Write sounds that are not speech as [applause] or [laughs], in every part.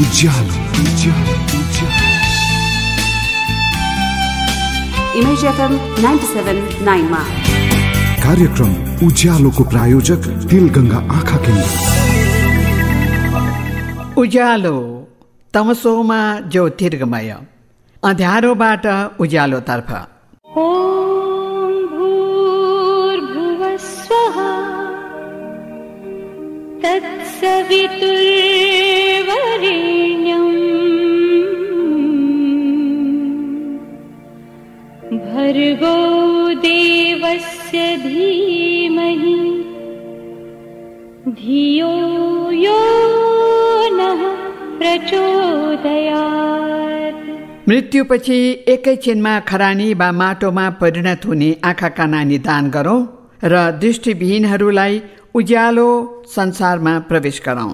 उज्यालो उज्यालो उज्यालो। Image FM ninety seven नाइनमा कार्यक्रम उज्यालोको प्रायोजक तिलगङ्गा आँखा केन्द्र। उज्यालो तमसोमा ज्योतिर्गमय अँध्यारोबाट उज्यालोतर्फ ॐ भर्गो देवस्य धीमहि। धियो यो नः प्रचोदयात्। मृत्युपछि एकैछिनमा खरानी वा माटोमा परिणत हुने आँखाका नानी दान गरौँ र दृष्टिविहीनहरूलाई उज्यालो संसारमा प्रवेश गरौँ।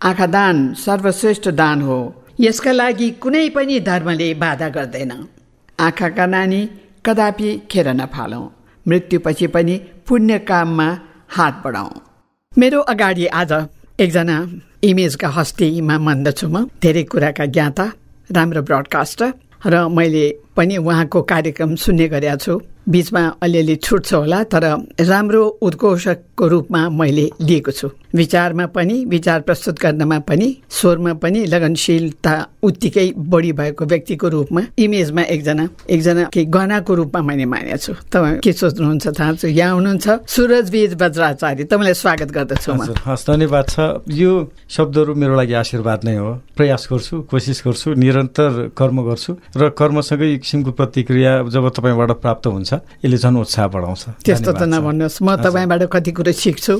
आँखा दान सर्वश्रेष्ठ दान हो। यसका लागि कुनै पनि धर्मले बाधा गर्दैन। आँखाका नानी कदापि खेर नफालौँ। मृत्युपछि पनि पुण्य काममा हात बढाउँ। मेरो अगाडि आज एकजना इमेजका हस्तीमा मान्दछु म। धेरै कुराका ज्ञाता राम्रो ब्रडकास्टर र मैले पनि उहाँको कार्यक्रम सुन्ने गरेका छु। बिचमा अलिअलि छुट्छ होला तर राम्रो उद्घोषकको रूपमा मैले लिएको छु। विचारमा पनि विचार प्रस्तुत गर्नमा पनि स्वरमा पनि लगनशीलता उत्तिकै बढी भएको व्यक्तिको रूपमा इमेजमा एकजना एकजना के गहनाको रूपमा मैले मानेको छु। तपाईँ के सोच्नुहुन्छ थाहा छु? यहाँ हुनुहुन्छ? सुरज वीज वज्राचार्य तपाईँलाई स्वागत गर्दछु हस् धन्यवाद छ। यो शब्दहरू मेरो लागि आशीर्वाद नै हो। प्रयास गर्छु कोसिस गर्छु निरन्तर कर्म गर्छु र कर्मसँगै किसिमको प्रतिक्रिया जब तपाईँबाट प्राप्त हुन्छ यसले झन् उत्साह बढाउँछ। त्यस्तो त। नभन्नुहोस्। म। तपाईँबाट कति कुरो सिक्छु।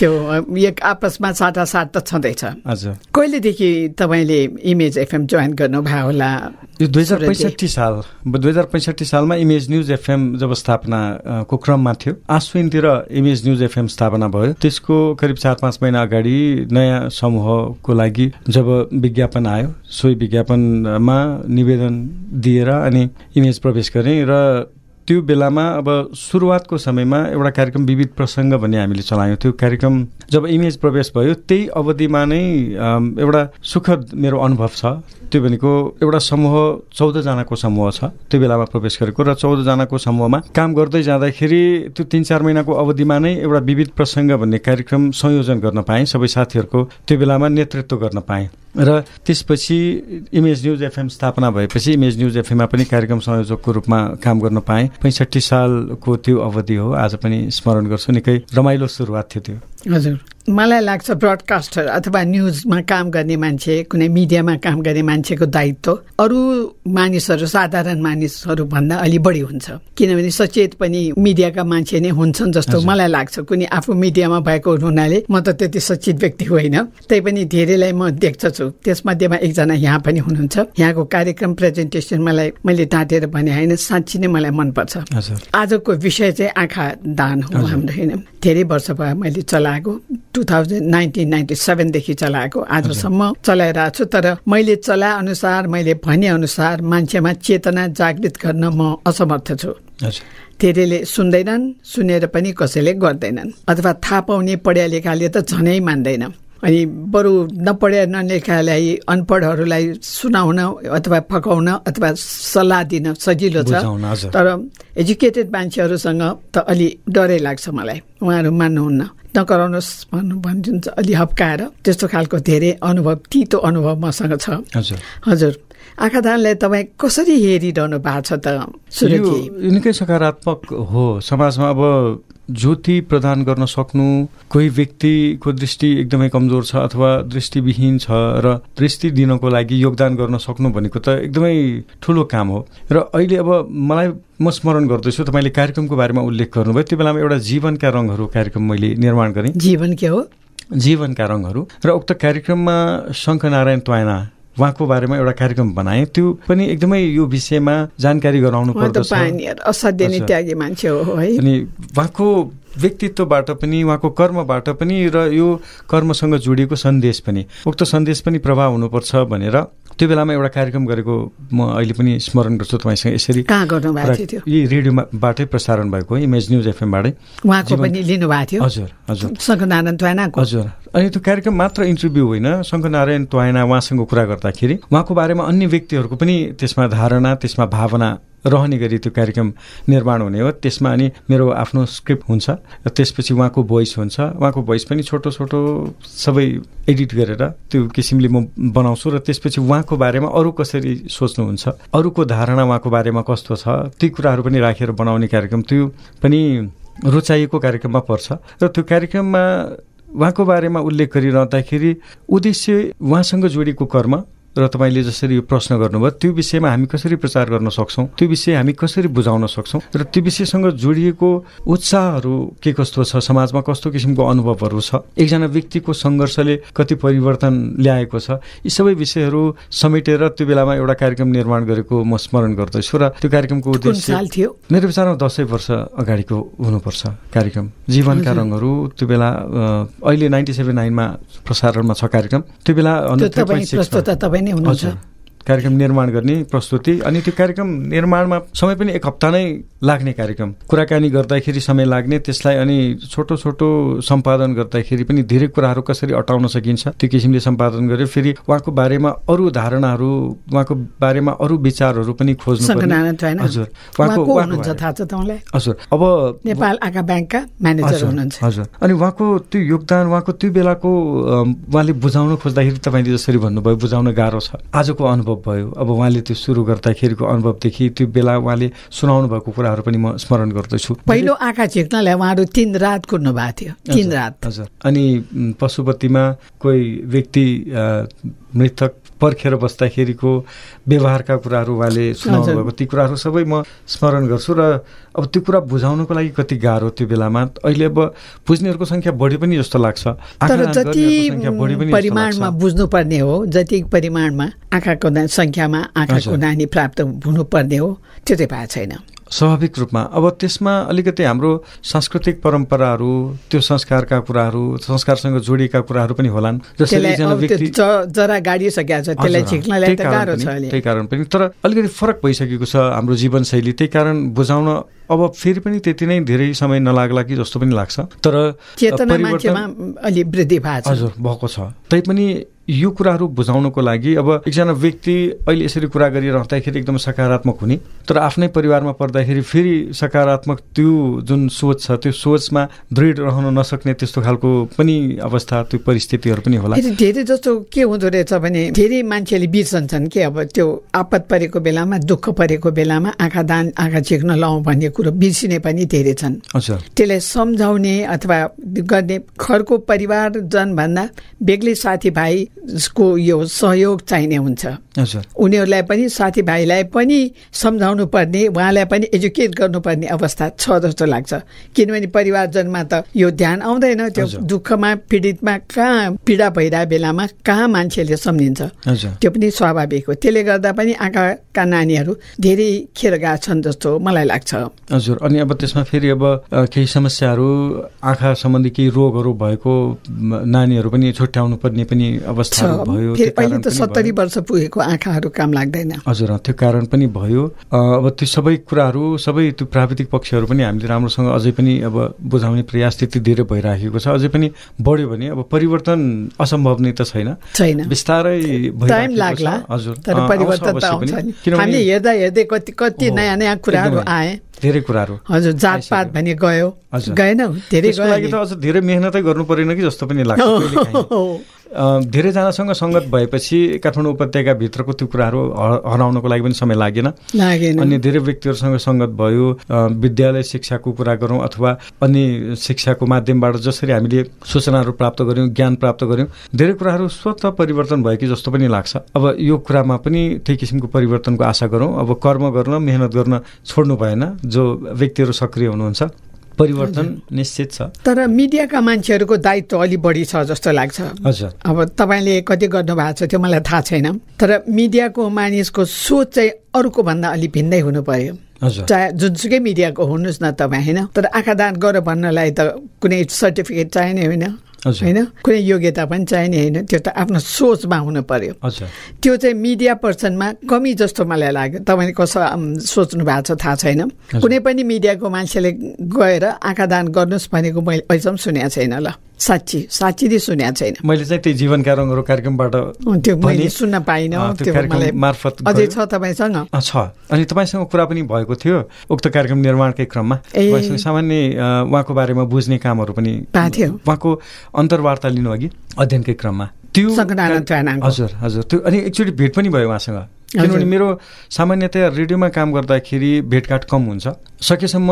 त्यो एक आपसमा साटासाट त छँदैछ। हजुर। कहिलेदेखि तपाईँले इमेज एफएम जोइन गर्नुभयो होला? यो दुई हजार। पैँसठी साल दुई हजार पैँसठी सालमा इमेज न्युज एफएम जब स्थापना अ, को क्रममा थियो आश्विनतिर इमेज न्युज एफएम स्थापना भयो। त्यसको करिब चार पाँच महिना अगाडि नयाँ समूहको लागि जब विज्ञापन आयो सोही विज्ञापनमा निवेदन दिएर अनि इमेज प्रवेश गरेँ र त्यो बेलामा अब सुरुवातको समयमा एउटा कार्यक्रम विविध प्रसङ्ग भन्ने हामीले चलायौँ। त्यो कार्यक्रम जब इमेज प्रवेश भयो त्यही अवधिमा नै एउटा सुखद मेरो अनुभव छ। त्यो भनेको एउटा समूह चौधजनाको समूह छ। त्यो बेलामा प्रवेश गरेको र चौधजनाको समूहमा काम गर्दै जाँदाखेरि त्यो तिन चार महिनाको अवधिमा नै एउटा विविध प्रसङ्ग भन्ने कार्यक्रम संयोजन गर्न पाएँ। सबै साथीहरूको त्यो बेलामा नेतृत्व गर्न पाएँ। र त्यसपछि इमेज न्युज एफएम स्थापना भएपछि इमेज न्युज एफएममा पनि कार्यक्रम संयोजकको रूपमा काम गर्न पाएँ। पैँसठी सालको त्यो अवधि हो आज पनि स्मरण गर्छु। निकै रमाइलो सुरुवात थियो त्यो। हजुर। मलाई लाग्छ ब्रडकास्टर अथवा न्युजमा काम गर्ने मान्छे कुनै मिडियामा काम गर्ने मान्छेको दायित्व अरू मानिसहरू साधारण मानिसहरू भन्दा अलि बढी हुन्छ। किनभने सचेत पनि मिडियाका मान्छे नै हुन्छन् जस्तो। मलाई लाग्छ। कुनै आफू मिडियामा भएको हुनाले म त त्यति सचेत व्यक्ति होइन। तैपनि धेरैलाई म देख्दछु त्यसमध्येमा एकजना यहाँ पनि हुनुहुन्छ। यहाँको कार्यक्रम प्रेजेन्टेसन मलाई मैले टाँटेर भने होइन साँच्ची नै मलाई मनपर्छ। आजको विषय चाहिँ आँखा दान हो। हाम्रो होइन। धेरै वर्ष भयो मैले चलाएको टु थाउजन्ड नाइन्टिन नाइन्टी सेभेनदेखि चलाएको आजसम्म चलाइरहेको छु। तर मैले चलाए अनुसार मैले भने अनुसार मान्छेमा चेतना जागृत गर्न म असमर्थ छु। धेरैले सुन्दैनन् सुनेर पनि कसैले गर्दैनन्। अथवा थाहा पाउने पढ्या लेखाले त झनै मान्दैन। अनि बरु नपढ्या नलेखालाई अनपढहरूलाई सुनाउन अथवा फकाउन अथवा सल्लाह दिन सजिलो छ। तर एजुकेटेड मान्छेहरूसँग त अलि डरै लाग्छ मलाई। उहाँहरू मान्नुहुन्न। नगराउनुहोस् भन्नु भनिदिन्छ अलि हप्काएर। त्यस्तो खालको धेरै अनुभव तितो अनुभव मसँग छ। हजुर। आँखादानलाई तपाईँ कसरी हेरिरहनु भएको छ त निकै सकारात्मक हो। समाजमा अब ज्योति प्रदान गर्न सक्नु कोही व्यक्तिको दृष्टि एकदमै कमजोर छ अथवा दृष्टिविहीन छ र दृष्टि दिनको लागि योगदान गर्न सक्नु भनेको त एकदमै ठुलो काम हो। र अहिले अब मलाई म स्मरण गर्दैछु तपाईँले कार्यक्रमको बारेमा उल्लेख गर्नुभयो त्यो बेलामा एउटा जीवनका रङहरू कार्यक्रम मैले निर्माण गरेँ। जीवन के हो? जीवनका रङहरू। र उक्त कार्यक्रममा शङ्खनारायण त्वाइना उहाँको बारेमा एउटा कार्यक्रम बनाएँ। त्यो पनि एकदमै यो विषयमा जानकारी गराउनु पर्दछ। असाध्य नै। त्यागी मान्छे हो है। अनि उहाँको व्यक्तित्वबाट पनि उहाँको कर्मबाट पनि र यो कर्मसँग जोडिएको सन्देश पनि। उक्त सन्देश पनि प्रभाव हुनुपर्छ भनेर त्यो बेलामा एउटा कार्यक्रम गरेको म अहिले पनि स्मरण गर्छु तपाईँसँग। यसरी यी रेडियोबाटै प्रसारण भएको इमेज न्युज एफएमबाटै। उहाँको जीवन- पनि लिनुभएको थियो? हजुर हजुर। हजुर। अनि त्यो कार्यक्रम मात्र इन्टरभ्यू होइन शङ्करनारायण त्वायना उहाँसँग कुरा गर्दाखेरि उहाँको बारेमा अन्य व्यक्तिहरूको पनि त्यसमा धारणा त्यसमा भावना रहने गरी त्यो कार्यक्रम निर्माण हुने हो। त्यसमा अनि मेरो आफ्नो स्क्रिप्ट हुन्छ र त्यसपछि उहाँको भोइस हुन्छ। उहाँको भोइस पनि छोटो छोटो सबै एडिट गरेर त्यो किसिमले म बनाउँछु र त्यसपछि उहाँको बारेमा अरू कसरी सोच्नुहुन्छ अरूको धारणा उहाँको बारेमा कस्तो छ ती कुराहरू पनि राखेर बनाउने कार्यक्रम त्यो पनि रुचाइएको कार्यक्रममा पर्छ। र त्यो कार्यक्रममा उहाँको बारेमा उल्लेख गरिरहँदाखेरि उद्देश्य उहाँसँग जोडिएको कर्म र तपाईँले जसरी यो प्रश्न गर्नुभयो त्यो विषयमा हामी कसरी प्रचार गर्न सक्छौँ? त्यो विषय हामी कसरी बुझाउन सक्छौँ? र त्यो विषयसँग जोडिएको उत्साहहरू के कस्तो छ? समाजमा कस्तो किसिमको अनुभवहरू छ? एकजना व्यक्तिको सङ्घर्षले कति परिवर्तन ल्याएको छ? यी सबै विषयहरू समेटेर त्यो बेलामा एउटा कार्यक्रम निर्माण गरेको म स्मरण गर्दछु र त्यो कार्यक्रमको उद्देश्य थियो? मेरो विचारमा दसैँ वर्ष अगाडिको हुनुपर्छ कार्यक्रम। जीवनका रङहरू त्यो बेला अहिले नाइन्टी सेभेन नाइनमा प्रसारणमा छ कार्यक्रम। त्यो बेला त्यो तपाईँ 3.6 मा- प्रस्तुता तपाईँ नै हुनुहुन्छ हजुर कार्यक्रम निर्माण गर्ने प्रस्तुति अनि त्यो कार्यक्रम निर्माणमा समय पनि एक हप्ता नै लाग्ने कार्यक्रम। कुराकानी गर्दाखेरि समय लाग्ने त्यसलाई अनि छोटो छोटो सम्पादन गर्दाखेरि पनि धेरै कुराहरू कसरी अटाउन सकिन्छ त्यो किसिमले सम्पादन गर्यो। फेरि उहाँको बारेमा अरू धारणाहरू उहाँको बारेमा अरू विचारहरू पनि खोज्नु हजुर। हजुर। अब नेपाल आँखा ब्याङ्कका म्यानेजर हुनुहुन्छ। हजुर। अनि उहाँको त्यो योगदान उहाँको त्यो बेलाको उहाँले बुझाउन खोज्दाखेरि तपाईँले जसरी भन्नुभयो बुझाउन गाह्रो छ। आजको अनुभव भयो। अब उहाँले त्यो सुरु गर्दाखेरिको अनुभवदेखि त्यो बेला उहाँले सुनाउनु भएको कुराहरू पनि म स्मरण गर्दछु। पहिलो आँखा झिक्नलाई उहाँहरू तिन रात कुर्नु भएको थियो। तिन रात। हजुर। अनि पशुपतिमा कोही व्यक्ति मृतक पर्खेर बस्दाखेरिको व्यवहारका कुराहरू उहाँले सुनाउनु। भएको ती कुराहरू सबै म स्मरण गर्छु र अब त्यो कुरा बुझाउनको लागि कति गाह्रो त्यो बेलामा अहिले अब बुझ्नेहरूको सङ्ख्या बढी पनि जस्तो लाग्छ तर जति परिमाणमा। बुझ्नुपर्ने हो जति परिमाणमा आँखाको सङ्ख्यामा आँखाको। नानी प्राप्त हुनुपर्ने हो त्यो चाहिँ भएको छैन स्वाभाविक रूपमा। अब त्यसमा अलिकति हाम्रो सांस्कृतिक परम्पराहरू त्यो संस्कारका कुराहरू संस्कारसँग जोडिएका कुराहरू पनि होलान्। त्यही कारण पनि- तर अलिकति फरक भइसकेको छ हाम्रो जीवनशैली। त्यही कारण बुझाउन अब फेरि पनि त्यति नै धेरै समय नलाग्ला कि जस्तो पनि लाग्छ। तर हजुर भएको छ। तैपनि यो कुराहरू बुझाउनको लागि अब एकजना व्यक्ति अहिले यसरी कुरा गरिरहँदाखेरि एकदम सकारात्मक हुने तर आफ्नै परिवारमा पर्दाखेरि फेरि सकारात्मक त्यो जुन सोच छ त्यो सोचमा दृढ रहन नसक्ने त्यस्तो खालको पनि अवस्था त्यो परिस्थितिहरू पनि होला। धेरै जस्तो के हुँदो रहेछ भने धेरै मान्छेले बिर्सन्छन् कि अब त्यो आपत परेको बेलामा दुःख परेको बेलामा आँखा दान आँखा झिक्न लाउँ भन्ने कुरो बिर्सिने पनि धेरै छन्। हजुर त्यसलाई सम्झाउने अथवा गर्ने घरको परिवारजनभन्दा बेग्लै साथीभाइको यो सहयोग चाहिने हुन्छ। उनीहरूलाई पनि साथीभाइलाई पनि सम्झाउनु पर्ने उहाँलाई पनि एजुकेट गर्नुपर्ने अवस्था छ जस्तो लाग्छ। किनभने परिवारजनमा त यो ध्यान आउँदैन त्यो। दुःखमा पीडितमा कहाँ पीडा भइरहेको बेलामा कहाँ मान्छेले सम्झिन्छ। त्यो पनि स्वाभाविक हो। त्यसले गर्दा पनि आँखाका नानीहरू धेरै खेर गएको छन् जस्तो मलाई लाग्छ। हजुर अनि अब त्यसमा फेरि अब केही समस्याहरू आँखा सम्बन्धी केही रोगहरू भएको नानीहरू पनि छुट्याउनु पर्ने पनि छ अवस्थाहरू भयो अहिले त सत्तरी। वर्ष पुगेको आँखाहरू काम लाग्दैन। हजुर त्यो कारण पनि भयो। अब त्यो सबै कुराहरू सबै त्यो प्राविधिक पक्षहरू पनि हामीले राम्रोसँग अझै पनि अब बुझाउने प्रयास त्यति धेरै भइराखेको छ। अझै पनि बढ्यो भने अब परिवर्तन असम्भव नै त छैन। छैन। बिस्तारै टाइम। लाग्ला हजुर। तर परिवर्तन त आउँछ हामीले हेर्दा हेर्दै कति कति नयाँ नयाँ कुराहरू। आए। धेरै कुराहरू हजुर जातपात। भने गयो। गएन धेरै लागि। त अझ धेरै मेहनतै गर्नु परेन कि जस्तो पनि लाग्छ। धेरैजनासँग सङ्गत भएपछि काठमाडौँ उपत्यकाभित्रको त्यो कुराहरू हराउनको लागि पनि समय लागेन। लागेन। अन्य धेरै व्यक्तिहरूसँग सङ्गत भयो विद्यालय शिक्षाको कुरा गरौँ अथवा अन्य शिक्षाको माध्यमबाट जसरी हामीले सूचनाहरू प्राप्त गऱ्यौँ ज्ञान प्राप्त गऱ्यौँ धेरै कुराहरू स्वतः परिवर्तन भयो कि जस्तो पनि लाग्छ। अब यो कुरामा पनि त्यही किसिमको परिवर्तनको आशा गरौँ। अब कर्म गर्न मेहनत गर्न छोड्नु भएन जो व्यक्तिहरू सक्रिय हुनुहुन्छ। परिवर्तन निश्चित छ। तर मिडियाका मान्छेहरूको दायित्व अलि बढी छ जस्तो लाग्छ। हजुर। अब तपाईँले कति गर्नुभएको छ त्यो मलाई थाहा छैन। तर मिडियाको मानिसको सोच चाहिँ अरूको भन्दा अलि भिन्दै हुनु पर्यो। चाहे जुनसुकै मिडियाको हुनुहोस् न तपाईँ होइन? तर आँखा दान गर भन्नलाई त कुनै सर्टिफिकेट चाहिने होइन। होइन? कुनै योग्यता पनि चाहिने होइन। त्यो त आफ्नो सोचमा हुनु पर्यो। त्यो चाहिँ मिडिया पर्सनमा कमी जस्तो मलाई लाग्यो। तपाईँले कसो सोच्नु भएको छ थाहा छैन। कुनै पनि मिडियाको मान्छेले गएर आँखा दान गर्नुहोस् भनेको मैले अहिलेसम्म सुनेको छैन ल। साँच्ची साँच्ची नै सुनेको छैन। मैले चाहिँ त्यही जीवनका रङहरू कार्यक्रमबाट त्यो मैले सुन्न पाइनँ त्यो त्यो कार्यक्रम मलाई मार्फत अझै। छ तपाईँसँग? छ। अनि तपाईँसँग कुरा पनि भएको थियो उक्त कार्यक्रम निर्माणकै क्रममा। सामान्य उहाँको बारेमा बुझ्ने कामहरू पनि भएको थियो। उहाँको अन्तर्वार्ता लिनु अघि अध्ययनकै क्रममा। त्यो। हजुर हजुर त्यो अनि एकचोटि भेट पनि भयो उहाँसँग किनभने। मेरो सामान्यतया रेडियोमा काम गर्दाखेरि भेटघाट कम हुन्छ सकेसम्म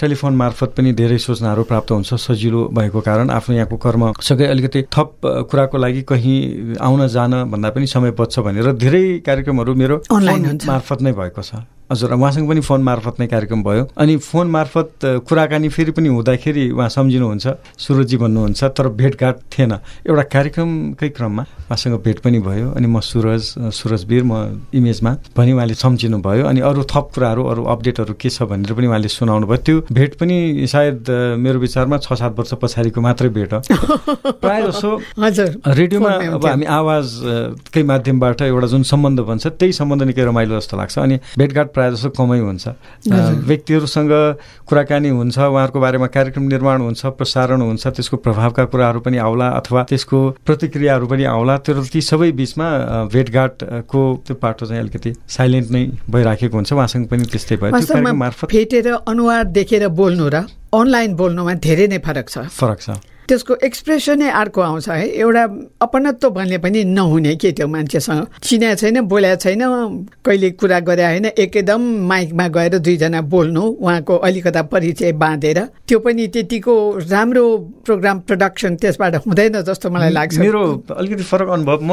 टेलिफोन मार्फत पनि धेरै सूचनाहरू प्राप्त हुन्छ सजिलो भएको कारण आफ्नो यहाँको कर्म सँगै अलिकति थप कुराको लागि कहीँ आउन जान भन्दा पनि समय बच्छ भनेर धेरै कार्यक्रमहरू मेरो अनलाइन। मार्फत नै भएको छ हजुर उहाँसँग पनि फोन मार्फत नै कार्यक्रम भयो। अनि फोन मार्फत कुराकानी फेरि पनि हुँदाखेरि उहाँ सम्झिनुहुन्छ सुरजी भन्नुहुन्छ तर भेटघाट थिएन। एउटा कार्यक्रमकै क्रममा उहाँसँग भेट पनि भयो। अनि म सुरज सुरजवीर म इमेजमा भनी उहाँले सम्झिनु भयो। अनि अरू थप कुराहरू अरू अपडेटहरू के छ भनेर पनि उहाँले सुनाउनु भयो। त्यो भेट पनि सायद मेरो विचारमा छ सात वर्ष पछाडिको मात्रै भेट हो। [laughs] प्रायः जसो हजुर। रेडियोमा अब। हामी आवाजकै माध्यमबाट एउटा जुन सम्बन्ध बन्छ त्यही सम्बन्ध निकै रमाइलो जस्तो लाग्छ। अनि भेटघाट प्रायः जसो कमै हुन्छ। व्यक्तिहरूसँग कुराकानी हुन्छ उहाँहरूको बारेमा कार्यक्रम निर्माण हुन्छ प्रसारण हुन्छ त्यसको प्रभावका कुराहरू पनि आउला अथवा त्यसको प्रतिक्रियाहरू पनि आउला तर ती सबै बिचमा भेटघाटको त्यो पाटो चाहिँ अलिकति साइलेन्ट नै भइराखेको हुन्छ। उहाँसँग पनि त्यस्तै भयो। मार्फत भेटेर अनुहार देखेर बोल्नु र अनलाइन बोल्नुमा धेरै नै फरक छ। फरक छ। त्यसको एक्सप्रेसनै अर्को आउँछ है। एउटा अपनत्व भन्ने पनि नहुने के त्यो मान्छेसँग? चिन्या छैन बोल्या छैन कहिले कुरा गरे होइन एकदम माइकमा गएर दुईजना बोल्नु उहाँको अलिकता परिचय बाँधेर त्यो पनि त्यतिको राम्रो प्रोग्राम प्रडक्सन त्यसबाट हुँदैन जस्तो मलाई लाग्छ। मेरो अलिकति फरक अनुभव म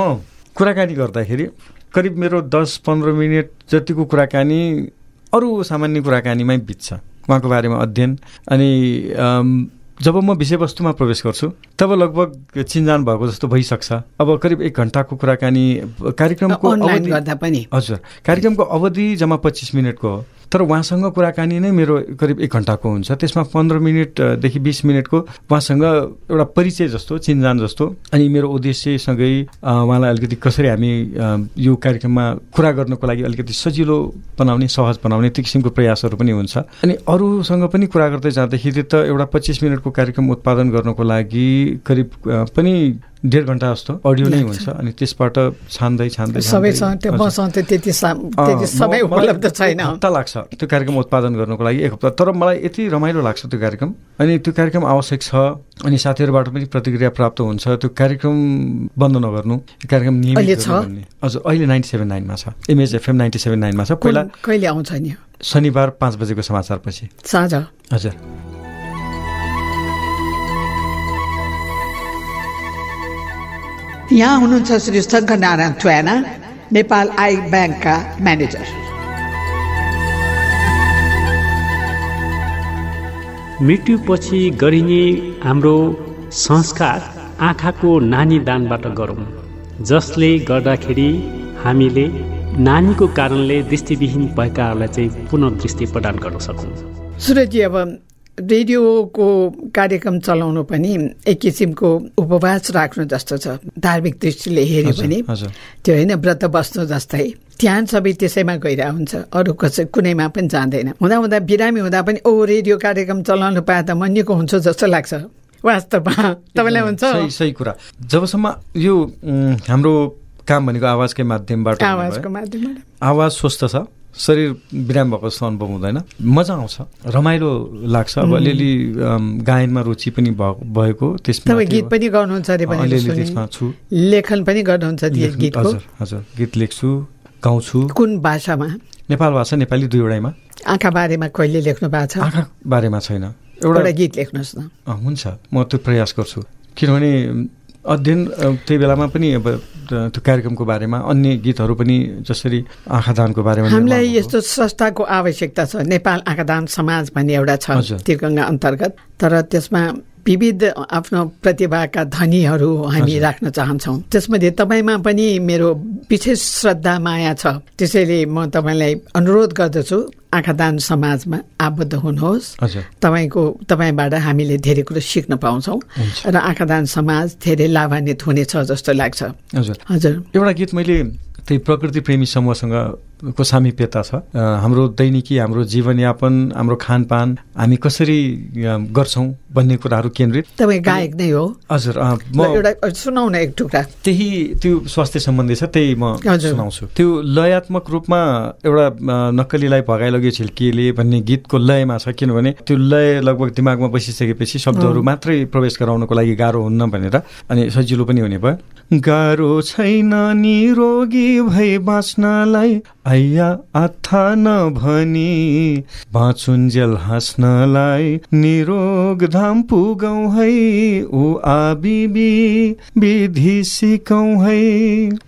कुराकानी गर्दाखेरि करिब मेरो दस पन्ध्र मिनट जतिको कुराकानी अरू सामान्य कुराकानीमै बित्छ। उहाँको बारेमा अध्ययन। अनि जब म विषयवस्तुमा प्रवेश गर्छु तब लगभग चिन्जान भएको जस्तो भइसक्छ। अब करिब एक घन्टाको कुराकानी कार्यक्रमको अवधि- गर्दा पनि। हजुर कार्यक्रमको अवधि जम्मा पच्चिस मिनटको हो। तर उहाँसँग कुराकानी नै मेरो करिब एक घन्टाको हुन्छ। त्यसमा पन्ध्र मिनटदेखि बिस मिनटको उहाँसँग एउटा परिचय जस्तो चिन्जान जस्तो। अनि मेरो उद्देश्यसँगै उहाँलाई अलिकति कसरी हामी यो कार्यक्रममा कुरा गर्नको लागि अलिकति सजिलो बनाउने सहज बनाउने त्यो किसिमको प्रयासहरू पनि हुन्छ। अनि अरूसँग पनि कुरा गर्दै जाँदाखेरि त एउटा पच्चिस मिनटको कार्यक्रम उत्पादन गर्नको लागि करिब पनि डेढ घन्टा जस्तो अडियो नै हुन्छ अनि त्यसबाट छान्दै छान्दै छैन। हप्ता लाग्छ त्यो कार्यक्रम उत्पादन गर्नको लागि एक हप्ता। तर मलाई यति रमाइलो लाग्छ त्यो कार्यक्रम। अनि त्यो कार्यक्रम आवश्यक छ अनि साथीहरूबाट पनि प्रतिक्रिया प्राप्त हुन्छ। त्यो कार्यक्रम बन्द नगर्नु। कार्यक्रम नियमित। हजुर अहिले नाइन्टी सेभेन नाइनमा छ। एमएज एफएम नाइन्टी सेभेन नाइनमा छ। पहिला कहिले आउँछ नि? शनिबार पाँच बजेको समाचारपछि। साँझ। हजुर। यहाँ हुनुहुन्छ श्री शङ्कर नारायण च्वाना नेपाल आई ब्याङ्कका म्यानेजर मृत्युपछि गरिने हाम्रो संस्कार आँखाको नानी दानबाट गरौँ जसले गर्दाखेरि हामीले नानीको कारणले दृष्टिविहीन भएकाहरूलाई चाहिँ पुनः दृष्टि प्रदान गर्न सकौँ। सुरजी अब रेडियोको कार्यक्रम चलाउनु पनि एक किसिमको उपवास राख्नु जस्तो छ। धार्मिक दृष्टिले हेऱ्यो भने। त्यो होइन व्रत बस्नु जस्तै। ध्यान सबै त्यसैमा गइरहेको हुन्छ। अरू कसै कुनैमा पनि जाँदैन। हुँदा हुँदा बिरामी हुँदा पनि ओ रेडियो कार्यक्रम चलाउनु पाए त म निको हुन्छु जस्तो लाग्छ। वास्तवमा तपाईँलाई हुन्छ? सही सही कुरा। जबसम्म यो हाम्रो काम भनेको आवाजकै माध्यमबाट आवाजको। माध्यमबाट। आवाज स्वस्थ छ। शरीर बिराम भएको जस्तो अनुभव हुँदैन। मजा आउँछ। रमाइलो लाग्छ। अब अलिअलि गायनमा रुचि पनि भएको त्यसमा तपाईँ गीत पनि गाउनुहुन्छ अरे अलिअलि। त्यसमा छु। लेखन पनि गर्नुहुन्छ हजुर हजुर। गीत लेख्छु गाउँछु। कुन भाषामा? नेपाल भाषा नेपाली दुईवटैमा। आँखा बारेमा कहिले लेख्नु भएको छ? आँखा बारेमा छैन। एउटा गीत लेख्नुहोस् न। हुन्छ। म त्यो प्रयास गर्छु। किनभने अध्ययन त्यही बेलामा पनि अब त्यो कार्यक्रमको बारेमा अन्य गीतहरू पनि जसरी आँखा दानको बारेमा हामीलाई। यस्तो संस्थाको आवश्यकता छ नेपाल आँखादान समाज भन्ने एउटा छ। तिरगङ्गा अन्तर्गत तर त्यसमा विविध आफ्नो प्रतिभाका धनीहरू हामी राख्न चाहन्छौँ। त्यसमध्ये तपाईँमा पनि मेरो विशेष श्रद्धा माया छ। त्यसैले म तपाईँलाई अनुरोध गर्दछु आँखादान समाजमा आबद्ध हुनुहोस्। तपाईँको तपाईँबाट हामीले धेरै कुरो सिक्न पाउँछौँ। र आँखादान समाज धेरै लाभान्वित हुनेछ जस्तो लाग्छ। हजुर। हजुर। एउटा गीत मैले त्यही प्रकृति प्रेमी समूहसँग को सामिप्यता छ। हाम्रो दैनिकी हाम्रो जीवनयापन हाम्रो खानपान हामी कसरी गर्छौँ भन्ने कुराहरू केन्द्रित। तपाईँ गायक नै हो। हजुर म एउटा सुनाउन एक टुक्रा। त्यही त्यो स्वास्थ्य सम्बन्धी छ त्यही म। सुनाउँछु। त्यो लयात्मक रूपमा एउटा नक्कलीलाई भगाइलग्यो छिल्किएले भन्ने गीतको लयमा छ किनभने त्यो लय लगभग दिमागमा बसिसकेपछि शब्दहरू मात्रै प्रवेश गराउनको लागि गाह्रो हुन्न भनेर अनि सजिलो पनि हुने भयो। गाह्रो छैन निरोगी भई बाँच्नलाई। आइया आथा नभनी बाँचुन्जेल हाँस्नलाई निरोग धाम पुगौँ है ऊ आबिबी विधि सिकौँ है।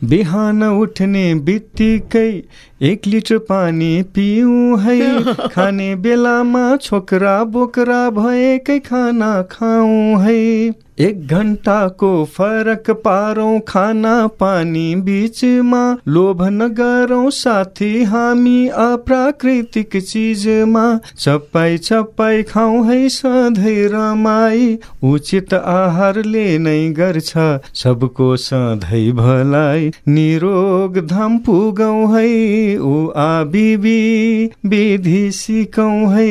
बिहान उठ्ने बित्तिकै एक लिटर पानी पिउँ है। [laughs] खाने बेलामा छोकरा बोकरा भएकै खाना खाउँ है। एक घन्टाको फरक पारौँ खाना पानी बिचमा लोभ नगरौँ साथी हामी अप्राकृतिक चिजमा चप्पाई चप्पाई खाउँ है सधैँ रमाई उचित आहारले नै गर्छ सबको सधैँ भलाई। निरोग धाम पुगौँ है ऊ आबिबी विधि सिकौँ है।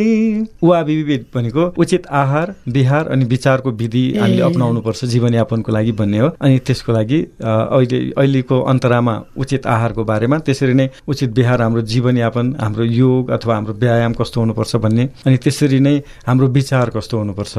ऊ आबिबी भनेको उचित आहार विहार अनि विचारको विधि हामीले अप्नाउनु पर्छ जीवनयापनको लागि भन्ने हो। अनि त्यसको लागि अहिले अहिलेको अन्तरामा उचित आहारको बारेमा त्यसरी नै उचित विहार हाम्रो जीवनयापन हाम्रो योग अथवा हाम्रो व्यायाम कस्तो हुनुपर्छ भन्ने अनि त्यसरी नै हाम्रो विचार कस्तो हुनुपर्छ।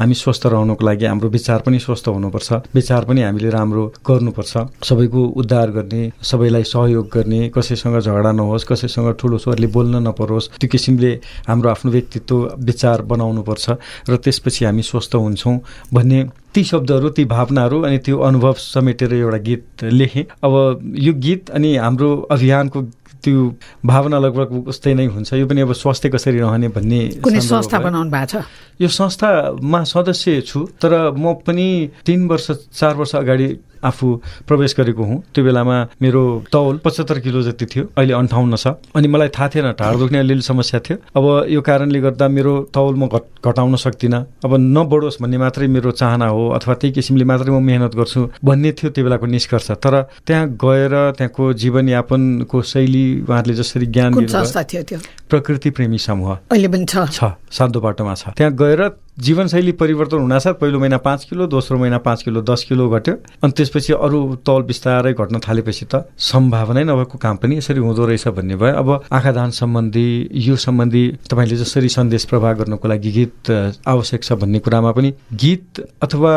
हामी स्वस्थ रहनुको लागि हाम्रो विचार पनि स्वस्थ हुनुपर्छ। विचार पनि हामीले राम्रो गर्नुपर्छ। सबैको उद्धार गर्ने सबैलाई सहयोग गर्ने कसैसँग झगडा नहोस् कसैसँग ठुलो स्वरले बोल्न नपरोस् त्यो किसिमले हाम्रो आफ्नो व्यक्तित्व विचार बनाउनुपर्छ र त्यसपछि हामी स्वस्थ हुन्छौँ भन्ने ती शब्दहरू ती भावनाहरू अनि त्यो अनुभव समेटेर एउटा गीत लेखेँ। अब यो गीत अनि हाम्रो अभियानको त्यो भावना लगभग उस्तै नै हुन्छ यो पनि अब स्वास्थ्य कसरी रहने भन्ने कुनै संस्था। बनाउनु भएको छ यो संस्थामा सदस्य छु तर म पनि तिन वर्ष चार वर्ष अगाडि आफू प्रवेश गरेको हुँ। त्यो बेलामा मेरो तौल पचहत्तर किलो जति थियो अहिले अन्ठाउन्न छ। अनि मलाई थाहा थिएन ढाड दुख्ने अलिअलि समस्या थियो। अब यो कारणले गर्दा मेरो तौल म घट घटाउन सक्दिनँ। अब नबढोस् भन्ने मात्रै मेरो चाहना हो अथवा त्यही किसिमले मात्रै म मेहनत गर्छु भन्ने थियो त्यो बेलाको निष्कर्ष। तर त्यहाँ गएर त्यहाँको जीवनयापनको शैली उहाँहरूले जसरी ज्ञान प्रकृति प्रेमी समूह। अहिले पनि छ। छ सातो बाटोमा छ। त्यहाँ गएर जीवनशैली परिवर्तन हुनासाथ पहिलो महिना पाँच किलो दोस्रो महिना पाँच किलो दस किलो घट्यो। अनि त्यसपछि अरू तौल बिस्तारै घट्न थालेपछि त सम्भावनै नभएको काम पनि यसरी हुँदो रहेछ भन्ने भयो। अब आँखा दान सम्बन्धी यो सम्बन्धी तपाईँले जसरी सन्देश प्रवाह गर्नको लागि गीत आवश्यक छ भन्ने कुरामा पनि गीत अथवा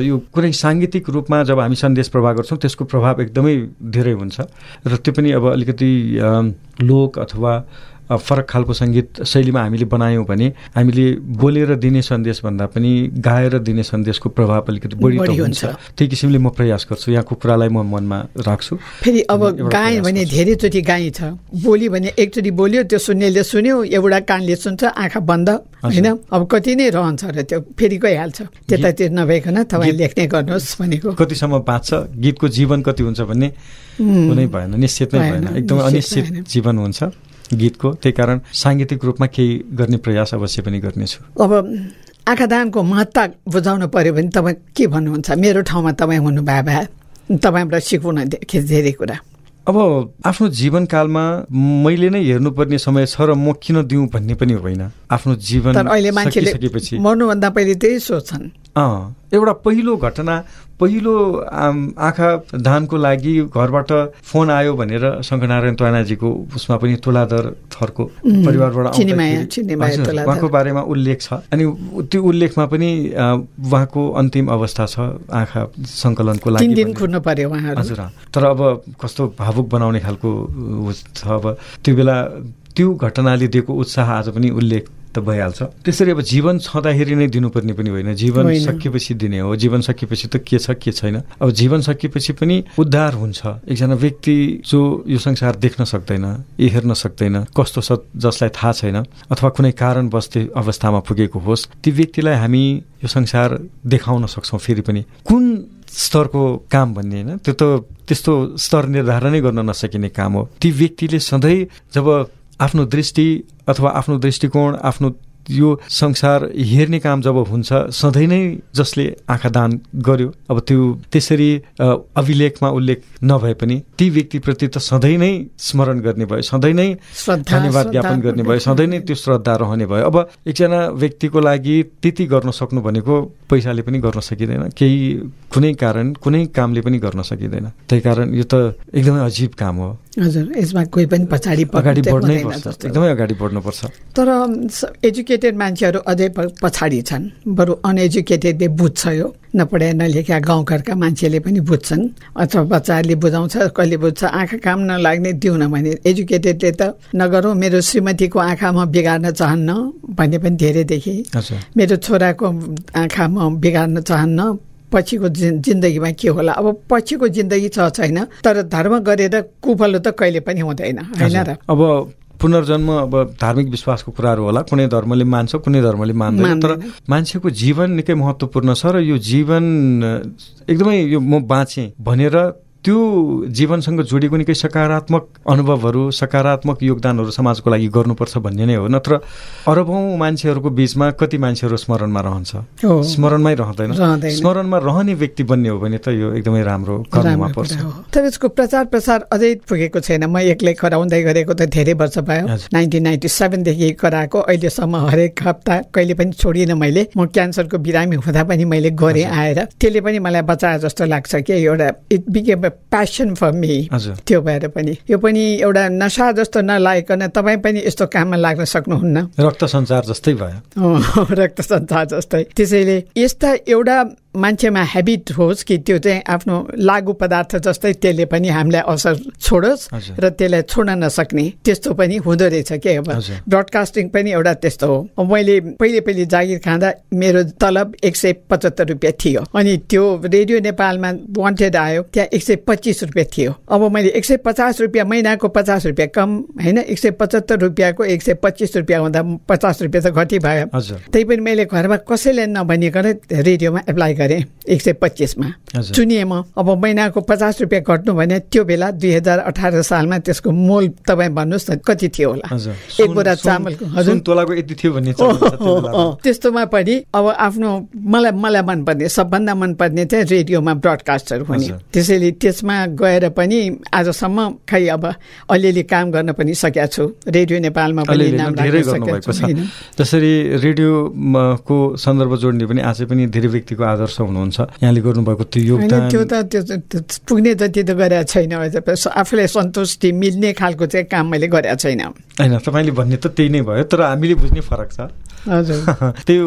यो कुनै साङ्गीतिक रूपमा जब हामी सन्देश प्रवाह गर्छौँ त्यसको प्रभाव एकदमै धेरै हुन्छ। र त्यो पनि अब अलिकति लोक अथवा फरक खालको सङ्गीत शैलीमा हामीले बनायौँ भने हामीले बोलेर दिने सन्देश भन्दा पनि गाएर दिने सन्देशको प्रभाव अलिकति बढी हुन्छ। त्यही किसिमले म प्रयास गर्छु। यहाँको कुरालाई म मनमा राख्छु। फेरि अब गाएँ भने। धेरैचोटि गाई छ। बोली भने एकचोटि बोल्यो त्यो सुन्नेले सुन्यो एउटा कानले सुन्छ आँखा बन्द होइन? अब कति नै रहन्छ र त्यो फेरि गइहाल्छ। त्यतातिर नभइकन तपाईँ लेख्ने गर्नुहोस् भनेको। कतिसम्म बाँच्छ? गीतको जीवन कति हुन्छ भन्ने कुनै भएन। निश्चित नै भएन, एकदमै निश्चित अनिश्चित। जीवन हुन्छ। गीतको। त्यही कारण साङ्गीतिक रूपमा केही गर्ने प्रयास अवश्य पनि गर्नेछु। अब आँखादानको महत्ता बुझाउनु पर्यो भने तपाईँ के भन्नुहुन्छ? मेरो ठाउँमा तपाईँ हुनुभयो भए तपाईँबाट धे- धेरै कुरा। अब आफ्नो जीवनकालमा मैले नै हेर्नुपर्ने समय छ र म किन दिउँ भन्ने पनि होइन। आफ्नो जीवन अहिले मान्छेले मर्नुभन्दा पहिले त्यही सोच्छन्। अँ एउटा पहिलो घटना पहिलो आँखा दानको लागि घरबाट फोन आयो भनेर शङ्करनारायण त्वानाजीको उसमा पनि तुलाधर थरको परिवारबाट। उहाँको बारेमा उल्लेख छ अनि त्यो उल्लेखमा पनि उहाँको अन्तिम अवस्था छ आँखा सङ्कलनको लागि हजुर। तर अब कस्तो भावुक बनाउने खालको छ अब त्यो बेला त्यो घटनाले दिएको उत्साह आज पनि उल्लेख त भइहाल्छ। त्यसरी अब जीवन छँदाखेरि नै दिनुपर्ने पनि होइन। जीवन। सकिएपछि दिने हो। जीवन सकिएपछि त के छ के छैन। अब जीवन सकिएपछि पनि उद्धार हुन्छ। एकजना व्यक्ति जो यो संसार देख्न सक्दैन ए हेर्न सक्दैन कस्तो छ जसलाई थाहा छैन अथवा कुनै कारणवश त्यो अवस्थामा पुगेको होस् ती व्यक्तिलाई हामी यो संसार देखाउन सक्छौँ फेरि पनि। कुन स्तरको काम भन्ने होइन त्यो त त्यस्तो स्तर निर्धारणै गर्न नसकिने काम हो। ती व्यक्तिले सधैँ जब आफ्नो दृष्टि अथवा आफ्नो दृष्टिकोण आफ्नो यो संसार हेर्ने काम जब हुन्छ सधैँ नै जसले आँखा दान गर्यो अब त्यो त्यसरी अभिलेखमा उल्लेख नभए पनि ती व्यक्तिप्रति त सधैँ नै स्मरण गर्ने भयो सधैँ नै धन्यवाद ज्ञापन गर्ने भयो सधैँ नै त्यो श्रद्धा रहने भयो। अब एकजना व्यक्तिको लागि त्यति गर्न सक्नु भनेको पैसाले पनि गर्न सकिँदैन केही कुनै कारण कुनै कामले पनि गर्न सकिँदैन। त्यही कारण यो त एकदमै अजीब काम हो। हजुर यसमा कोही पनि पछाडि। एकदमै अगाडि बढ्नुपर्छ। तर एजुकेटेड मान्छेहरू अझै पछाडि छन्। बरु अनएजुकेटेडले बुझ्छ यो नपढे नलेखा गाउँघरका मान्छेले पनि बुझ्छन्। अथवा बच्चाहरूले बुझाउँछ कहिले बुझ्छ आँखा काम नलाग्ने दिउन भने एजुकेटेडले त नगरौँ मेरो श्रीमतीको आँखा म बिगार्न चाहन्न भन्ने पनि धेरै देखेँ मेरो छोराको आँखा म बिगार्न चाहन्न पछिको जिन- जिन्दगीमा के होला अब पछिको जिन्दगी छ छैन तर धर्म गरेर कुफलो त कहिले पनि हुँदैन होइन र। अब पुनर्जन्म अब धार्मिक विश्वासको कुराहरू होला कुनै धर्मले मान्छ कुनै धर्मले मान्दैन तर। मान्छेको जीवन निकै महत्त्वपूर्ण छ र यो जीवन एकदमै यो म बाँचेँ भनेर त्यो जीवनसँग जोडिएको निकै सकारात्मक अनुभवहरू सकारात्मक योगदानहरू समाजको लागि गर्नुपर्छ भन्ने नै हो नत्र अरबौँ मान्छेहरूको बिचमा कति मान्छेहरू स्मरणमा रहन्छ। स्मरणमै रहँदैन। स्मरणमा रहने व्यक्ति बन्ने हो भने त यो एकदमै राम्रो कर्ममा पर्छ। तर यसको प्रचार प्रसार अझै पुगेको छैन म एक्लै कराउँदै गरेको त धेरै वर्ष भयो। नाइन्टिन नाइन्टी सेभेनदेखि कराएको अहिलेसम्म हरेक हप्ता कहिले पनि छोडिनँ मैले म क्यान्सरको बिरामी हुँदा पनि मैले गरेँ आएर त्यसले पनि मलाई बचाए जस्तो लाग्छ कि एउटा प्यासन फर मी। त्यो भएर पनि। यो पनि एउटा नसा जस्तो नलागिकन तपाईँ पनि यस्तो काममा लाग्न सक्नुहुन्न। रक्त सञ्चार जस्तै भयो। [laughs] रक्त सञ्चार जस्तै। त्यसैले यस्ता एउटा मान्छेमा हेबिट होस् कि त्यो चाहिँ आफ्नो लागु पदार्थ जस्तै त्यसले पनि हामीलाई असर छोडोस्। र त्यसलाई छोड्न नसक्ने त्यस्तो पनि हुँदो रहेछ के अब। ब्रडकास्टिङ पनि एउटा त्यस्तो हो मैले पहिले पहिले जागिर खाँदा मेरो तलब एक सय पचहत्तर रुपियाँ थियो अनि त्यो रेडियो नेपालमा वान्टेड आयो त्यहाँ एक सय पच्चिस रुपियाँ थियो अब मैले एक सय पचास रुपियाँ महिनाको पचास रुपियाँ कम होइन एक सय पचहत्तर रुपियाँको एक सय पच्चिस रुपियाँ हुँदा पचास रुपियाँ त घटी भयो त्यही पनि मैले घरमा कसैले नभनिकन रेडियोमा एप्लाई गरेँ एक सय पच्चिसमा। चुनिएँ म अब महिनाको पचास रुपियाँ घट्नु भने त्यो बेला दुई हजार अठार सालमा त्यसको मोल तपाईँ भन्नुहोस् न कति थियो होला? एक बोरा चामलको हजुर। तोलाको यति थियो भन्ने त्यस्तोमा पनि अब आफ्नो मलाई मलाई मनपर्ने सबभन्दा मनपर्ने चाहिँ रेडियोमा ब्रडकास्टर हुने। त्यसैले त्यसमा गएर पनि आजसम्म खै अब अलिअलि काम गर्न पनि सकेका छु। रेडियो नेपालमा पनि नाम जसरी रेडियोको सन्दर्भ जोड्ने पनि आज पनि धेरै व्यक्तिको आदर्श हुनुहुन्छ। यहाँले गर्नुभएको त्यो योगदान त्यो त त्यो त- त्यो त पुग्ने जति त गरेको छैन। आफूलाई सन्तुष्टि मिल्ने खालको चाहिँ काम मैले गरेको छैन। होइन तपाईँले भन्ने त त्यही नै भयो तर हामीले बुझ्ने फरक छ। हजुर। [laughs] त्यो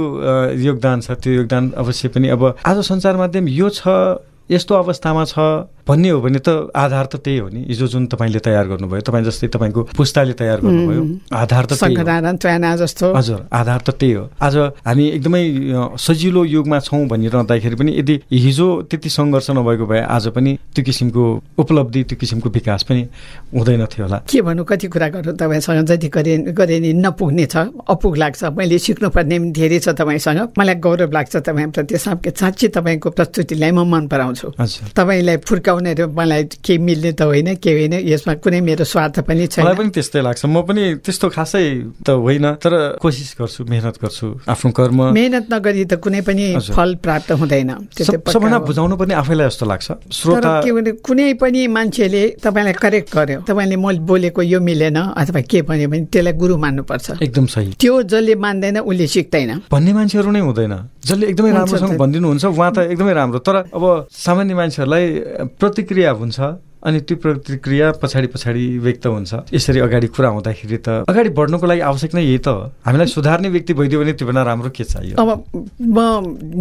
योगदान छ त्यो योगदान अवश्य पनि। अब आज सञ्चार माध्यम यो छ यस्तो अवस्थामा छ भन्ने हो भने त आधार त त्यही हो नि। हिजो जुन तपाईँले तयार गर्नुभयो तपाईँ जस्तै तपाईँको पुस्ताले तयार गर्नुभयो आधार त जस्तो। हजुर आधार त त्यही हो। आज हामी एकदमै सजिलो युगमा छौँ भनिरहँदाखेरि पनि यदि हिजो त्यति सङ्घर्ष नभएको भए आज पनि त्यो किसिमको उपलब्धि त्यो किसिमको विकास पनि हुँदैन थियो होला। के भन्नु कति कुरा गर्नु तपाईँसँग जति गरे गरे नि नपुग्ने छ अपुग लाग्छ। मैले सिक्नुपर्ने पनि धेरै छ तपाईँसँग। मलाई गौरव लाग्छ तपाईँप्रति। साँच्चै साँच्चै तपाईँको प्रस्तुतिलाई म मन पराउँछु हजुर तपाईँलाई फुर्काउने र मलाई के मिल्ने त होइन के होइन यसमा कुनै मेरो स्वार्थ पनि मलाई छैन पनि त्यस्तै लाग्छ। म पनि त्यस्तो खासै त होइन तर कोसिस गर्छु मेहनत गर्छु आफ्नो कर्म। मेहनत नगरी त कुनै पनि। फल प्राप्त हुँदैन। सबभन्दा। बुझाउनु पनि आफैलाई जस्तो लाग्छ। श्रोता के भने कुनै पनि मान्छेले तपाईँलाई करेक्ट गर्यो। तपाईँले म बोलेको यो मिलेन अथवा के भन्यो भने त्यसलाई गुरु मान्नुपर्छ। एकदम सही। त्यो जसले मान्दैन उसले सिक्दैन। भन्ने मान्छेहरू नै हुँदैन। जसले एकदमै राम्रोसँग। भनिदिनुहुन्छ उहाँ त एकदमै राम्रो। तर अब सामान्य मान्छेहरूलाई प्रतिक्रिया हुन्छ। अनि त्यो प्रतिक्रिया पछाडि पछाडि व्यक्त हुन्छ। यसरी अगाडि कुरा हुँदाखेरि त अगाडि बढ्नुको लागि आवश्यक नै यही त हो। हामीलाई सुधार्ने व्यक्ति भइदियो भने त्योभन्दा राम्रो के चाहियो अब म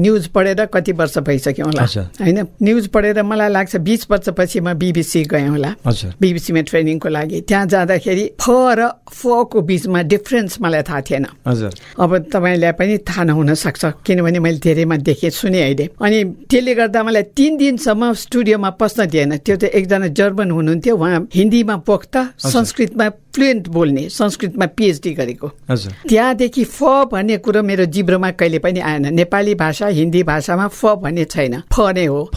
न्युज पढेर कति वर्ष भइसक्यो होला। होइन न्युज पढेर मलाई लाग्छ बिस वर्षपछि म बिबिसी गएँ होला। हजुर। बिबिसीमा ट्रेनिङको लागि। त्यहाँ जाँदाखेरि फ र फको बिचमा डिफरेन्स मलाई थाहा थिएन। हजुर। अब तपाईँलाई पनि थाहा नहुन सक्छ किनभने मैले धेरैमा देखेँ सुने अहिले। अनि त्यसले गर्दा मलाई तिन दिनसम्म स्टुडियोमा पस्न दिएन। त्यो त एकजना जर्मन हुनुहुन्थ्यो उहाँ हिन्दीमा पोख्त संस्कृतमा फ्लुएन्ट बोल्ने संस्कृतमा पिएचडी गरेको। हजुर। त्यहाँदेखि फ भन्ने कुरो मेरो जिब्रोमा कहिले पनि आएन। नेपाली भाषा हिन्दी भाषामा फ भन्ने छैन। फ नै हो।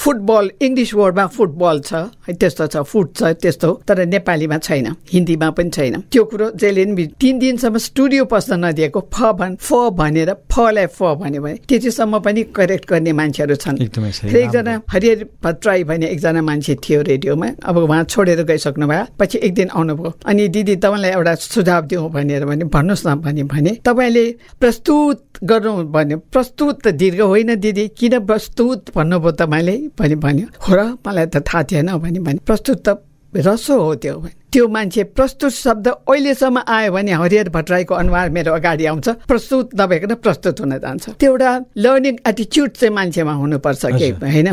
फुटबल इङ्ग्लिस वर्डमा फुटबल छ है, त्यस्तो छ फुट छ त्यस्तो तर नेपालीमा छैन हिन्दीमा पनि छैन। त्यो कुरो जहिले पनि तिन दिनसम्म स्टुडियो पस्न नदिएको फ भन् फ भनेर फलाई फ भन्यो भने त्यतिसम्म पनि करेक्ट गर्ने मान्छेहरू छन्। एकजना हरिहर भट्टराई भन्ने एकजना मान्छे थियो रेडियोमा अब उहाँ छोडेर गइसक्नु भयो पछि एक दिन आउनुभयो। अनि दिदी तपाईँलाई एउटा सुझाव दिउँ भनेर भने भन्नुहोस् न भने भने तपाईँले प्रस्तुत गर्नु भन्यो। प्रस्तुत त दीर्घ होइन दिदी किन प्रस्तुत भन्नुभयो तपाईँले भने भन्यो। हो र मलाई त थाहा थिएन भने प्रस्तुत त रसो हो त्यो भने। त्यो मान्छे प्रस्तुत शब्द अहिलेसम्म आयो भने हरिहर भट्टराईको अनुहार मेरो अगाडि आउँछ प्रस्तुत नभइकन प्रस्तुत हुन जान्छ त्यो एउटा लर्निङ एटिच्युड चाहिँ मान्छेमा हुनुपर्छ के। होइन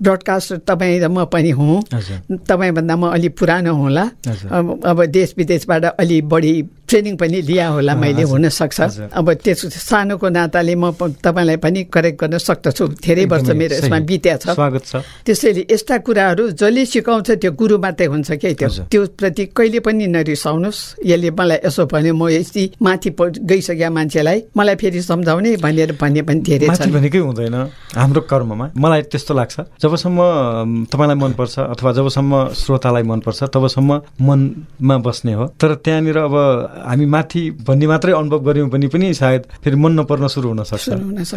ब्रडकास्टर तपाईँ र म पनि हुँ तपाईँभन्दा म अलि पुरानो होला। अब देश विदेशबाट अलि बढी ट्रेनिङ पनि लिया होला मैले हजुर। हुन सक्छ हजुर। अब त्यस सानोको नाताले म तपाईँलाई पनि करेक्ट गर्न सक्दछु धेरै वर्ष मेरो यसमा। बित्या छ त्यसैले यस्ता कुराहरू जसले सिकाउँछ त्यो गुरु मात्रै हुन्छ क्या त्यो। त्यो प्रति कहिले पनि नरिसाउनुहोस्। यसले मलाई यसो भन्यो म यति माथि गइसकेका मान्छेलाई मलाई फेरि सम्झाउने भनेर भन्ने पनि धेरै माथि भनेकै हुँदैन हाम्रो कर्ममा। मलाई त्यस्तो लाग्छ। जबसम्म तपाईँलाई मनपर्छ अथवा जबसम्म श्रोतालाई मनपर्छ तबसम्म मनमा बस्ने हो। तर त्यहाँनिर अब हामी माथि भन्ने मात्रै अनुभव गऱ्यौँ भने पनि सायद फेरि मन नपर्न सुरु हुन सक्छ।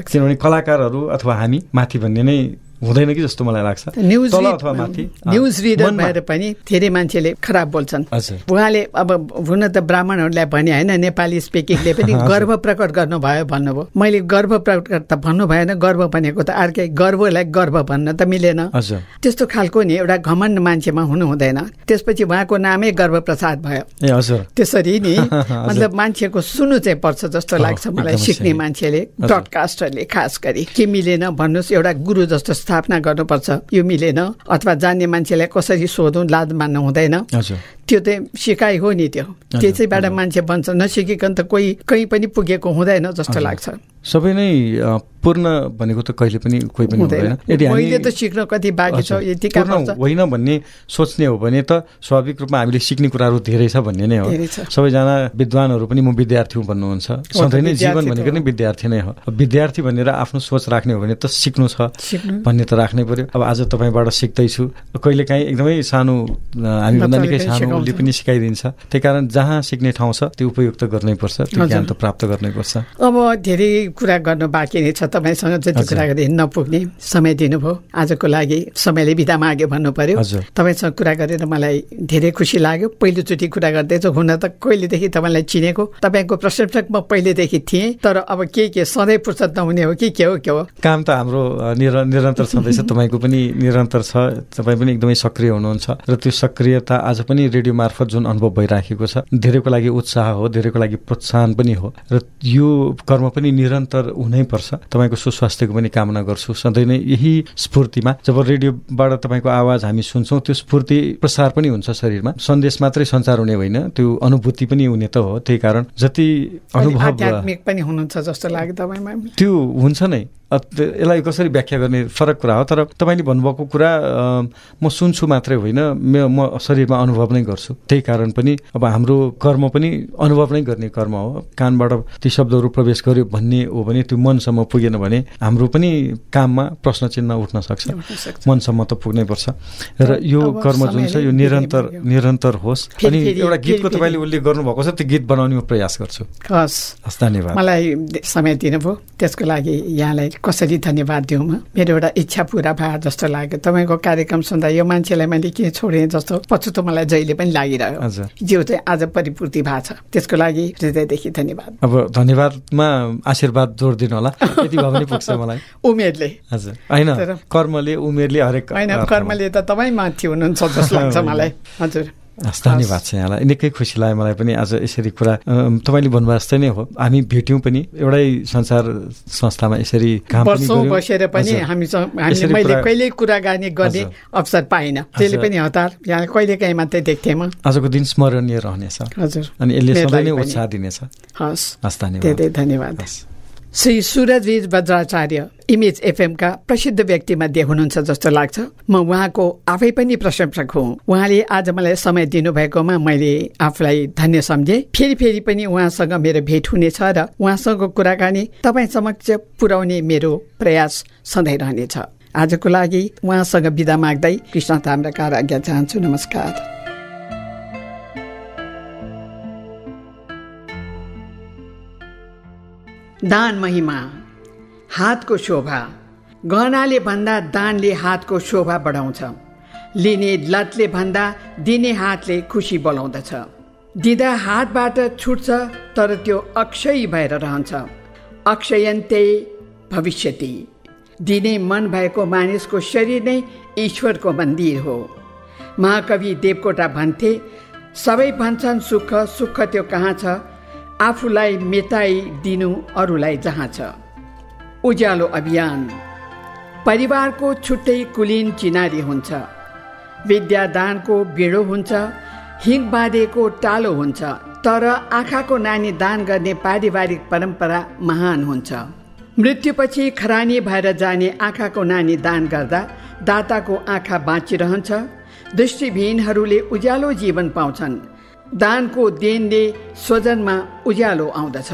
किनभने कलाकारहरू अथवा हामी माथि भन्ने नै हुँदैन कि जस्तो मलाई लाग्छ? News news reader. भएर पनि धेरै मान्छेले खराब बोल्छन्। उहाँले अब हुन त ब्राह्मणहरूलाई भने होइन नेपाली स्पिकिङले पनि [laughs] गर्व प्रकट गर्नुभयो भन्नुभयो। मैले गर्व प्रकट त भन्नु भएन गर्व भनेको त अर्कै गर्वलाई गर्व भन्न त मिलेन। त्यस्तो खालको नि एउटा घमण्ड मान्छेमा हुनु हुँदैन। त्यसपछि उहाँको नामै गर्व प्रसाद भयो त्यसरी नि। [laughs] मतलब मान्छेको सुन्नु चाहिँ पर्छ जस्तो लाग्छ मलाई सिक्ने। मान्छेले। ब्रडकास्टरले खास गरी। के मिलेन भन्नुहोस् एउटा गुरु जस्तो स्थापना गर्नुपर्छ। यो मिलेन अथवा जान्ने मान्छेलाई कसरी सोधौँ लाज मान्नु हुँदैन। त्यो चाहिँ सिकाइ हो नि त्यो। त्यसैबाट मान्छे बन्छ नसिकिकन त कोही कहीँ पनि पुगेको हुँदैन जस्तो। लाग्छ। सबै नै पूर्ण भनेको त कहिले पनि कोही पनि हुँदैन। यदि हामी मैले त सिक्न कति बाँकी छ यतिका पूर्ण होइन भन्ने सोच्ने हो भने त स्वाभाविक रूपमा हामीले सिक्ने कुराहरू धेरै छ भन्ने नै हो। सबैजना विद्वानहरू पनि म विद्यार्थी हुँ भन्नुहुन्छ। सधैँ नै जीवन भनेको नै। विद्यार्थी नै हो। विद्यार्थी भनेर आफ्नो सोच राख्ने हो भने त सिक्नु छ। भन्ने त राख्नै पर्यो। अब आज तपाईँबाट सिक्दैछु। कहिलेकाहीँ एकदमै सानो हामीभन्दा निकै बच्चाले पनि सानो उसले सिकाउँछ। पनि सिकाइदिन्छ। त्यही कारण जहाँ सिक्ने ठाउँ छ त्यो उपयुक्त गर्नै पर्छ। त्यो। ज्ञान त प्राप्त गर्नै पर्छ। अब धेरै कुरा गर्नु बाँकी नै छ। तपाईँसँग जति। कुरा गरे नपुग्ने समय दिनुभयो। आजको लागि समयले बिदा माग्यो भन्नु पर्यो। तपाईँसँग कुरा गरेर मलाई धेरै खुसी लाग्यो। पहिलोचोटि कुरा गर्दैछु हुन त कहिलेदेखि तपाईँलाई चिनेको? तपाईँको प्रशंसक म पहिलेदेखि थिएँ। तर अब के के? सधैँ फुर्सद नहुने हो कि के हो के हो? काम त हाम्रो निरन्तर छँदैछ। [laughs] तपाईँको पनि निरन्तर छ। तपाईँ पनि एकदमै सक्रिय हुनुहुन्छ। र त्यो सक्रियता आज पनि रेडियो मार्फत जुन अनुभव भइराखेको छ धेरैको लागि उत्साह हो धेरैको लागि प्रोत्साहन पनि हो। र यो कर्म पनि निरन्तर हुनैपर्छ तपाईँको सुस्वास्थ्यको पनि कामना गर्छु। सधैँ नै यही स्फूर्तिमा जब रेडियोबाट तपाईँको आवाज हामी सुन्छौँ त्यो स्फूर्ति प्रसार पनि हुन्छ शरीरमा। सन्देश मात्रै सञ्चार हुने होइन त्यो अनुभूति पनि हुने त हो। त्यही कारण जति अनुभव पनि हुनुहुन्छ जस्तो लाग्यो तपाईँमा। त्यो हुन्छ नै। यसलाई कसरी व्याख्या गर्ने फरक कुरा हो? तर तपाईँले भन्नुभएको कुरा म सुन्छु मात्रै होइन। म म शरीरमा अनुभव नै गर्छु। त्यही कारण पनि अब हाम्रो कर्म पनि अनुभव नै गर्ने कर्म हो। कानबाट ती शब्दहरू प्रवेश गर्यो भन्ने हो भने त्यो मनसम्म पुगेन भने हाम्रो पनि काममा प्रश्न चिन्ह उठ्न सक्छ। मनसम्म त पुग्नै पर्छ। र यो कर्म जुन छ यो निरन्तर। निरन्तर होस्। अनि एउटा गीतको तपाईँले उल्लेख गर्नुभएको छ त्यो गीत बनाउने म प्रयास गर्छु। हस्। हस् धन्यवाद। मलाई समय दिनुभयो। त्यसको लागि यहाँलाई कसरी धन्यवाद दिउँ म? मेरो एउटा इच्छा पुरा भए जस्तो लाग्यो। तपाईँको कार्यक्रम सुन्दा यो मान्छेलाई मैले के छोडेँ जस्तो पछुतो मलाई जहिले पनि लागिरह्यो। जिउ चाहिँ आज परिपूर्ति भएको छ। त्यसको लागि हृदयदेखि धन्यवाद। अब धन्यवादमा आशीर्वाद जोडिदिनु होला यति भए पनि पुग्छ मलाई। [laughs] उमेरले। हजुर। होइन कर्मले उमेरले हरेक होइन। कर्मले त तपाईँ माथि हुनुहुन्छ जस्तो लाग्छ [laughs] मलाई। हजुर। हस्, धन्यवाद छ यहाँलाई निकै खुसी लाग्यो मलाई पनि आज यसरी कुरा तपाईँले भन्नुभयो जस्तै नै हो हामी भेट्यौँ पनि एउटै संसार संस्थामा यसरी वर्षौँ। बसेर पनि। हामीसँग हामीले मैले कहिल्यै कुराकानी गर्ने। अवसर पाइनँ त्यसले। पनि हतार यहाँ कहिलेकाहीँ मात्रै देख्थेँ म आजको दिन स्मरणीय रहनेछ हजुर अनि यसले सधैँ नै। उत्साह दिनेछ हस् हस् धन्यवाद धेरै धन्यवाद। श्री सूरजवीर वज्राचार्य इमेज एफएमका प्रसिद्ध व्यक्ति मध्ये हुनुहुन्छ जस्तो लाग्छ। म उहाँको आफै पनि प्रशंसक हुँ। उहाँले आज मलाई समय दिनुभएकोमा मैले आफूलाई धन्य सम्झेँ। फेरि फेरि पनि उहाँसँग मेरो भेट हुनेछ र उहाँसँग कुराकानी तपाईँ समक्ष पुर्याउने मेरो प्रयास सधैँ रहनेछ। आजको लागि उहाँसँग विदा माग्दै कृष्ण ताम्राकार आज्ञा चाहन्छु। नमस्कार। दान महिमा हातको शोभा। गहनाले भन्दा दानले हातको शोभा बढाउँछ। लिने लतले भन्दा दिने हातले खुसी बोलाउँदछ। दिँदा हातबाट छुट्छ तर त्यो अक्षय भएर रहन्छ। अक्षयन्ते भविष्यति। दिने मन भएको मानिसको शरीर नै ईश्वरको मन्दिर हो। महाकवि देवकोटा भन्थे सबै भन्छन् सुख सुख त्यो कहाँ छ? आफूलाई मेटाई दिनु अरूलाई जहाँ छ। उज्यालो अभियान। परिवारको छुट्टै कुलिन चिनारी हुन्छ। विद्यादानको बिडो हुन्छ। हिङ बाँधेको टालो हुन्छ। तर आँखाको नानी दान गर्ने पारिवारिक परम्परा महान हुन्छ। मृत्युपछि खरानी भएर जाने आँखाको नानी दान गर्दा दाताको आँखा बाँचिरहन्छ। दृष्टिविहीनहरूले उज्यालो जीवन पाउँछन्। दानको देनले स्वजनमा उज्यालो आउँदछ।